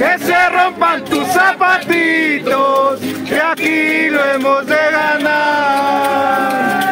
que se rompan tus zapatitos, que aquí lo hemos de ganar.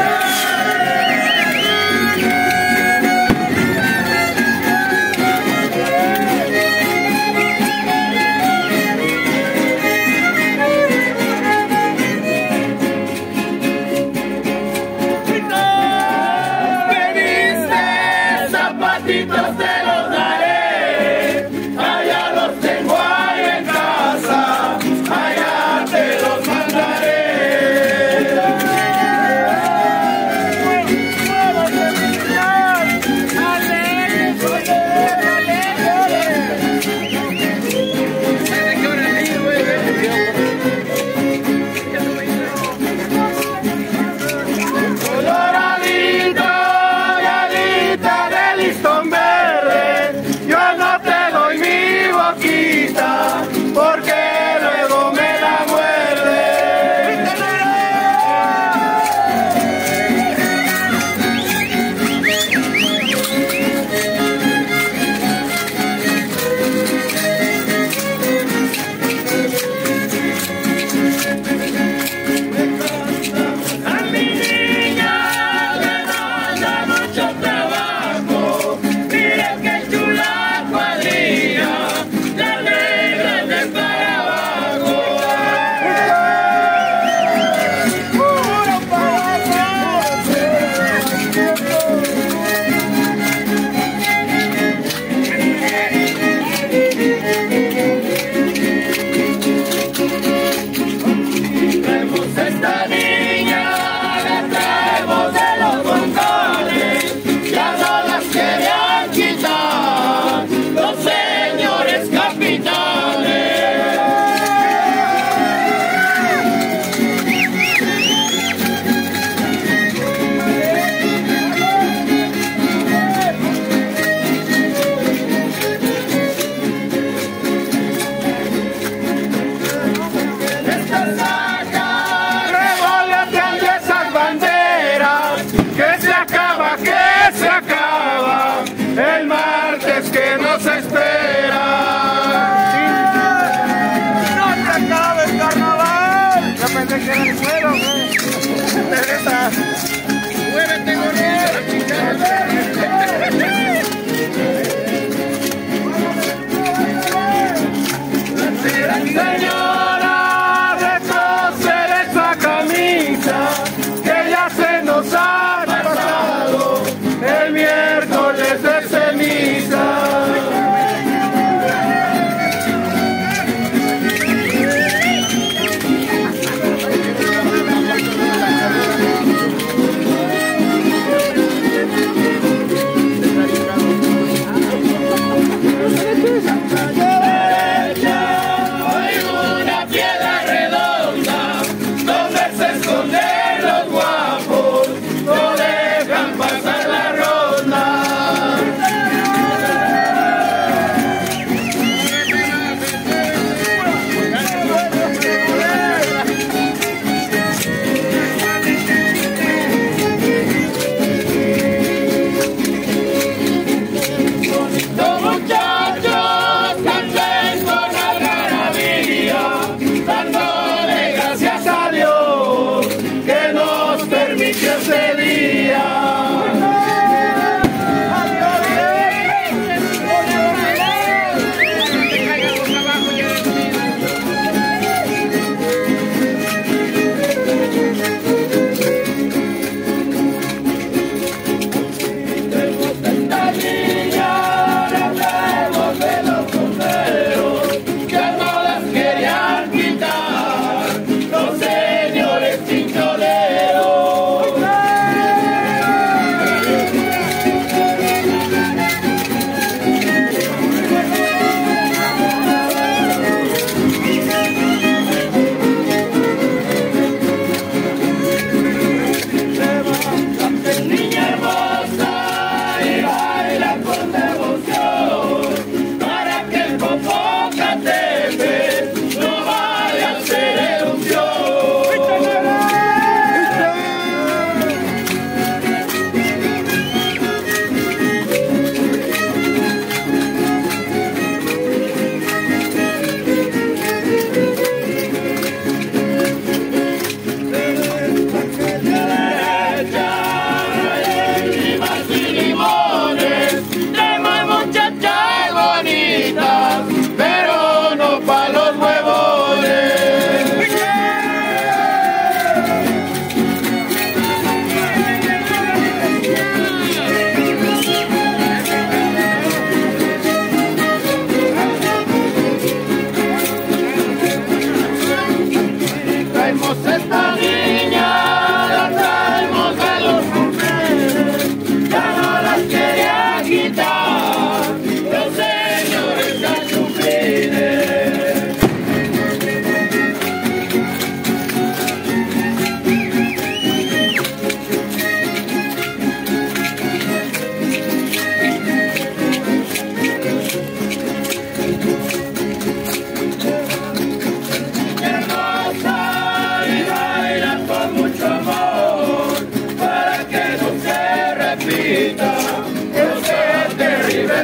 Yeah.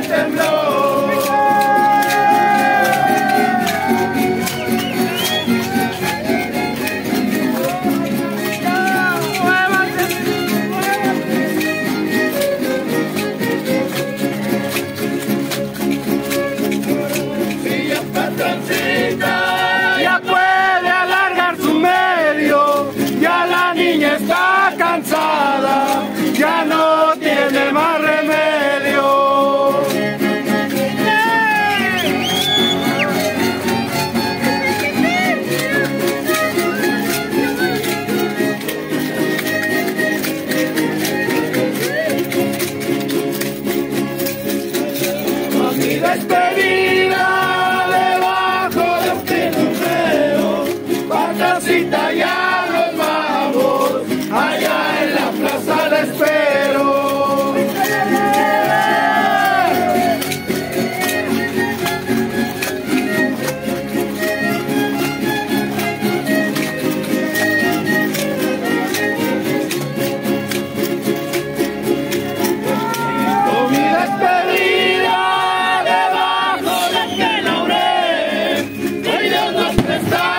Let them. Stop.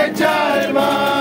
perfect time.